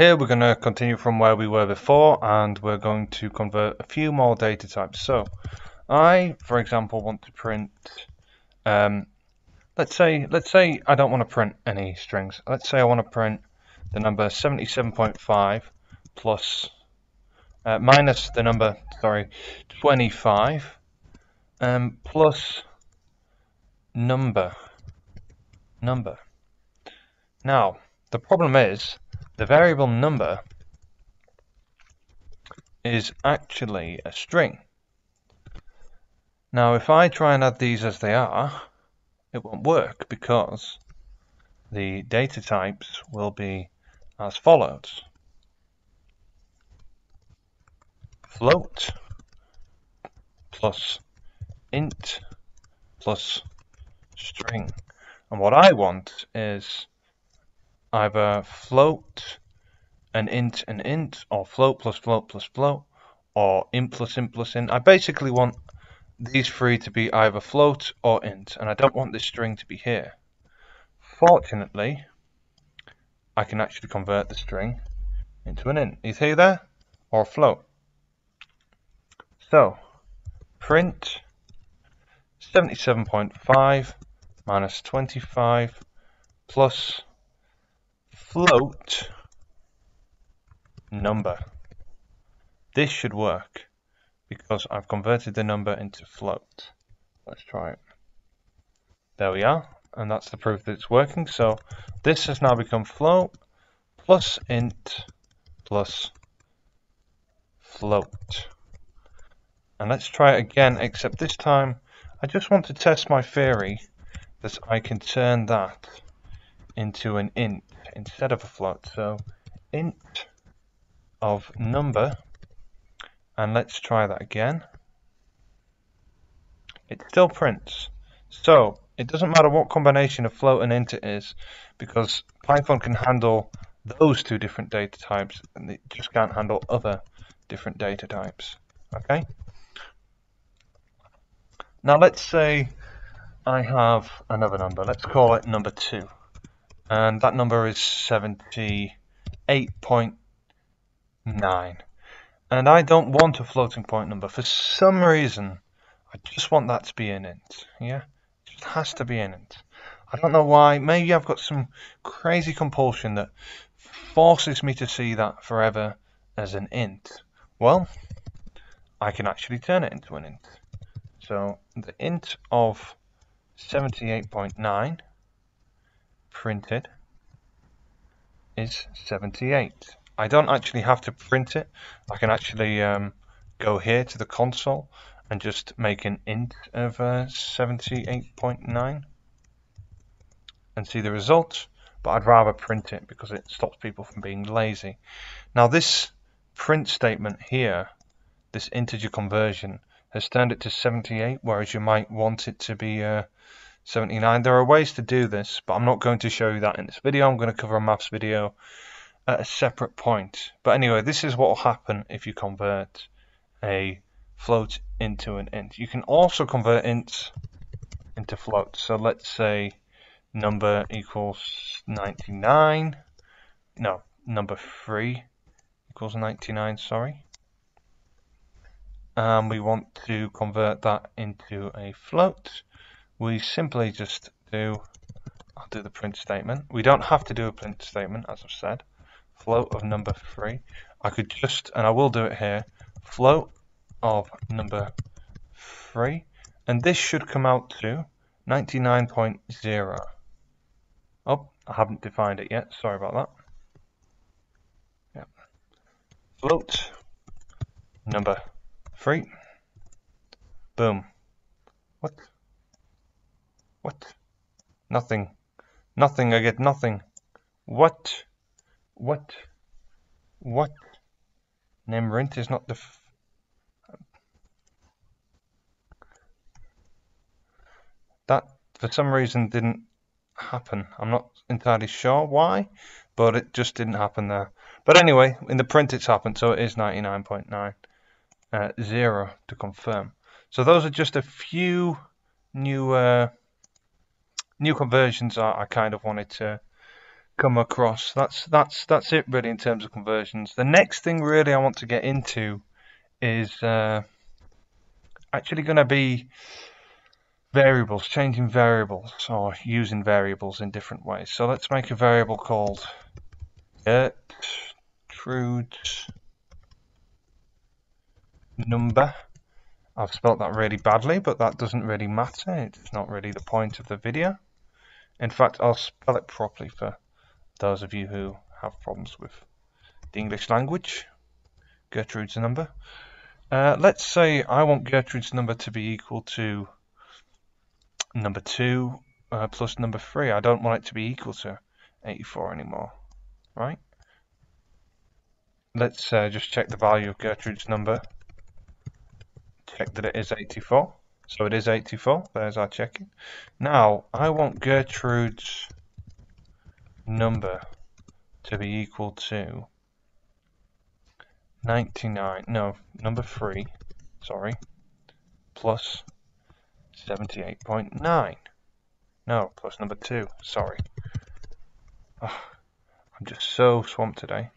Here we're going to continue from where we were before and we're going to convert a few more data types. So I, for example, want to print, um, let's say, let's say I don't want to print any strings. Let's say I want to print the number 77.5 plus, uh, minus the number, sorry, 25 um, plus number, number. Now, the problem is the variable number is actually a string. Now if I try and add these as they are, it won't work because the data types will be as follows. Float plus int plus string. And what I want is either float an int an int or float plus float plus float or int plus int plus int. I basically want these three to be either float or int and I don't want this string to be here. Fortunately, I can actually convert the string into an int. Is here there or float? So print 77.5 minus 25 plus float number. This should work because I've converted the number into float. Let's try it. There we are, and that's the proof that it's working. So this has now become float plus int plus float. And let's try it again, except this time I just want to test my theory that I can turn that into an int instead of a float. So int of number, and let's try that again. It still prints. So it doesn't matter what combination of float and int it is, because Python can handle those two different data types, and it just can't handle other different data types. Okay. Now let's say I have another number. Let's call it number two and that number is 78.9 and I don't want a floating point number. For some reason I just want that to be an int yeah? It just has to be an int. I don't know why. Maybe I've got some crazy compulsion that forces me to see that forever as an int. Well I can actually turn it into an int. So the int of 78.9 printed is 78. I don't actually have to print it. I can actually um, go here to the console and just make an int of uh, 78.9 and see the result but I'd rather print it because it stops people from being lazy. Now this print statement here, this integer conversion, has turned it to 78 whereas you might want it to be uh, 79. There are ways to do this, but I'm not going to show you that in this video. I'm going to cover a maths video at a separate point. But anyway, this is what will happen if you convert a float into an int. You can also convert ints into floats. So let's say number equals 99. No, number 3 equals 99, sorry. And we want to convert that into a float we simply just do, I'll do the print statement. We don't have to do a print statement, as I've said. Float of number three. I could just, and I will do it here, float of number three. And this should come out to 99.0. Oh, I haven't defined it yet. Sorry about that. Yeah. Float number three. Boom. What? What? Nothing. Nothing, I get nothing. What? What? What? Nemrint is not the... that, for some reason, didn't happen. I'm not entirely sure why, but it just didn't happen there. But anyway, in the print it's happened, so it is 99.9. Uh, zero to confirm. So those are just a few new uh, new conversions I, I kind of wanted to come across. That's that's that's it really in terms of conversions. The next thing really I want to get into is uh, actually going to be variables, changing variables or using variables in different ways. So let's make a variable called Gertrude number. I've spelt that really badly, but that doesn't really matter. It's not really the point of the video. In fact, I'll spell it properly for those of you who have problems with the English language. Gertrude's number. Uh, let's say I want Gertrude's number to be equal to number 2 uh, plus number 3. I don't want it to be equal to 84 anymore, right? Let's uh, just check the value of Gertrude's number. Check that it is 84. So it is 84. There's our checking. Now, I want Gertrude's number to be equal to 99, no, number 3, sorry, plus 78.9. No, plus number 2, sorry. Oh, I'm just so swamped today.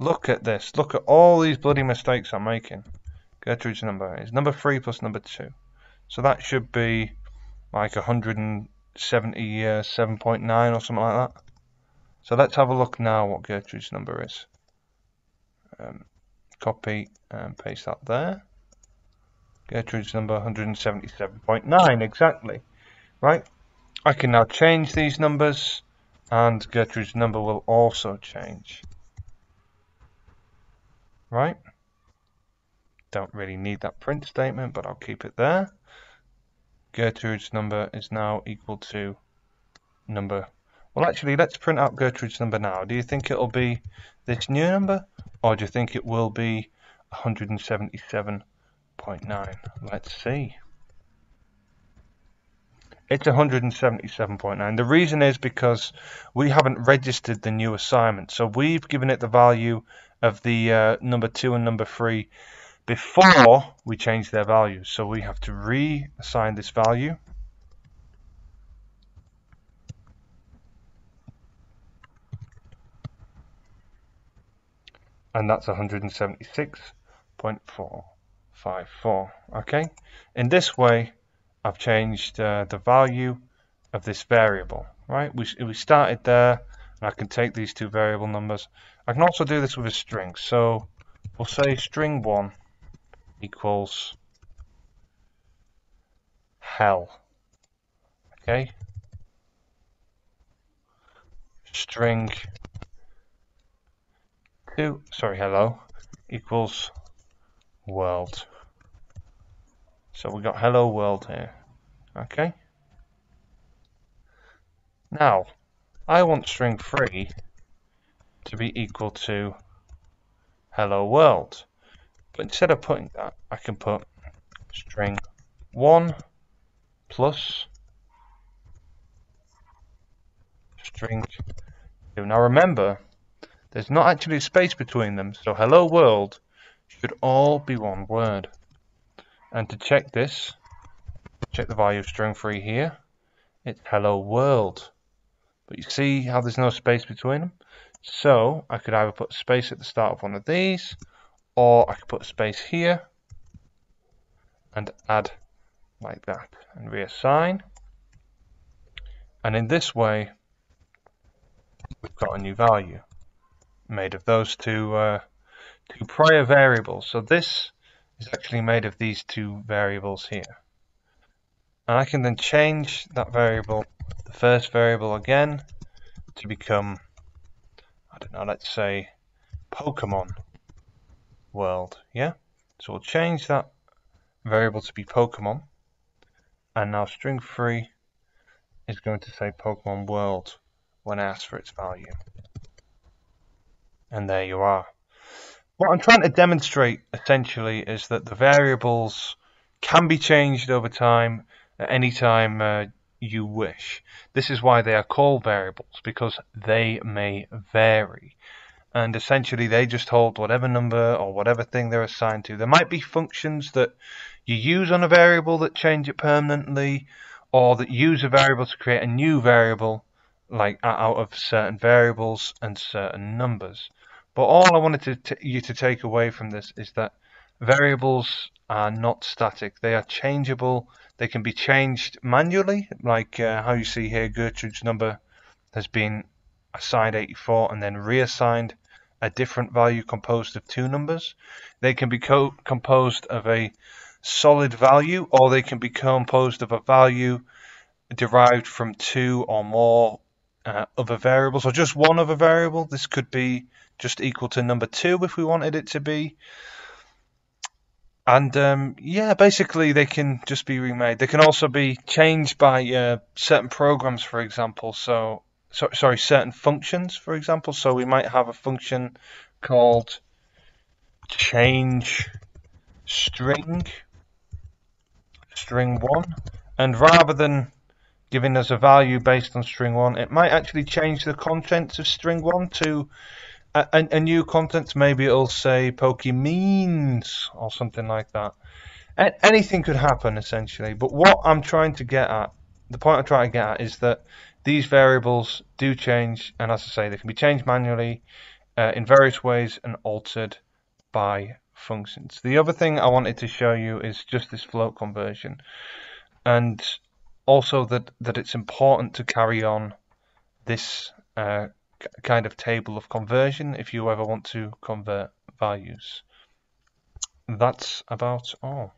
Look at this. Look at all these bloody mistakes I'm making. Gertrude's number is number 3 plus number 2. So that should be like 177.9 uh, or something like that. So let's have a look now what Gertrude's number is. Um, copy and paste that there. Gertrude's number 177.9 exactly. Right? I can now change these numbers and Gertrude's number will also change. Right? Don't really need that print statement, but I'll keep it there. Gertrude's number is now equal to number. Well, actually, let's print out Gertrude's number now. Do you think it'll be this new number, or do you think it will be 177.9? Let's see. It's 177.9. The reason is because we haven't registered the new assignment. So we've given it the value of the uh, number 2 and number 3 before we change their values. So we have to reassign this value. And that's 176.4 five, four. Okay, in this way, I've changed uh, the value of this variable. Right, we we started there, and I can take these two variable numbers. I can also do this with a string. So we'll say string one equals hell. Okay. String two, sorry, hello, equals world. So we got hello world here. Okay. Now, I want string 3 to be equal to hello world. But instead of putting that, I can put string 1 plus string 2. Now remember, there's not actually a space between them, so hello world should all be one word. And to check this, check the value of string 3 here. It's hello world. But you see how there's no space between them? So I could either put space at the start of one of these, or I could put a space here and add like that and reassign. And in this way, we've got a new value made of those two uh, two prior variables. So this is actually made of these two variables here. And I can then change that variable, the first variable again, to become, I don't know, let's say Pokemon world, yeah? So we'll change that variable to be Pokemon. And now string 3 is going to say Pokemon world when asked for its value. And there you are. What I'm trying to demonstrate essentially is that the variables can be changed over time at any time uh, you wish. This is why they are called variables because they may vary. And essentially, they just hold whatever number or whatever thing they're assigned to. There might be functions that you use on a variable that change it permanently, or that use a variable to create a new variable, like out of certain variables and certain numbers. But all I wanted to you to take away from this is that variables are not static. They are changeable. They can be changed manually, like uh, how you see here Gertrude's number has been assigned 84 and then reassigned a different value composed of two numbers. They can be co composed of a solid value or they can be composed of a value derived from two or more uh, other variables or just one other variable. This could be just equal to number two if we wanted it to be. And um, yeah, basically they can just be remade. They can also be changed by uh, certain programs, for example. So, so, sorry, certain functions, for example. So we might have a function called change string string one, and rather than giving us a value based on string one, it might actually change the contents of string one to a, a, new content. Maybe it'll say Pokemons or something like that. Anything could happen essentially. But what I'm trying to get at, the point I'm trying to get at, is that these variables do change, and as I say, they can be changed manually uh, in various ways and altered by functions. The other thing I wanted to show you is just this float conversion. And also that, that it's important to carry on this uh, kind of table of conversion if you ever want to convert values. That's about all.